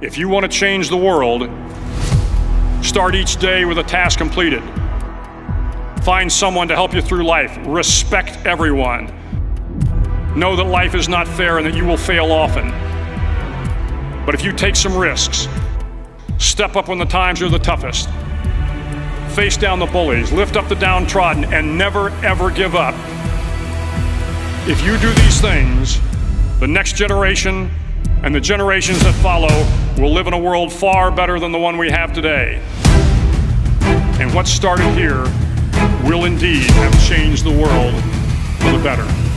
If you want to change the world, start each day with a task completed. Find someone to help you through life. Respect everyone. Know that life is not fair and that you will fail often. But if you take some risks, step up when the times are the toughest, face down the bullies, lift up the downtrodden, and never ever give up. If you do these things, the next generation and the generations that follow will live in a world far better than the one we have today. And what started here will indeed have changed the world for the better.